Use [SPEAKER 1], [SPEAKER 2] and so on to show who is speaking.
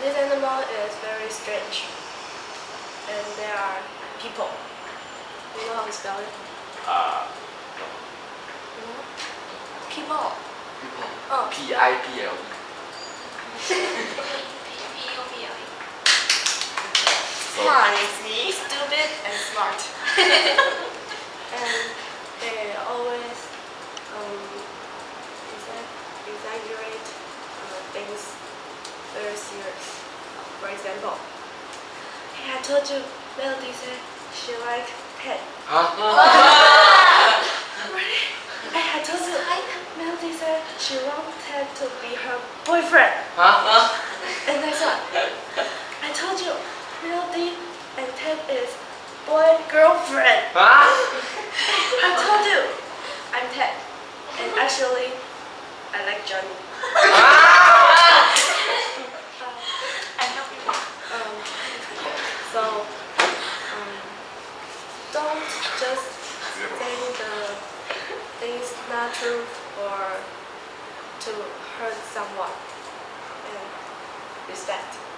[SPEAKER 1] world is very strange, and there are people. You know how to spell it?
[SPEAKER 2] Uh,
[SPEAKER 1] You know? People.
[SPEAKER 2] people.
[SPEAKER 1] Oh.
[SPEAKER 2] P I P L E.
[SPEAKER 1] Smart is me, stupid and smart. and they always um, exaggerate uh, things very serious. For example, hey, I told you Melody said she like Ted.
[SPEAKER 2] Huh?
[SPEAKER 1] Really? Hey, I told you Melody said she wants Ted to be her boyfriend.
[SPEAKER 2] Huh?
[SPEAKER 1] And that's what I told you. Melody and Ted is boy girlfriend.
[SPEAKER 2] Huh?
[SPEAKER 1] I told you. I'm Ted. And actually, I like Johnny. so, um, don't just say the things not true or to hurt someone. And respect.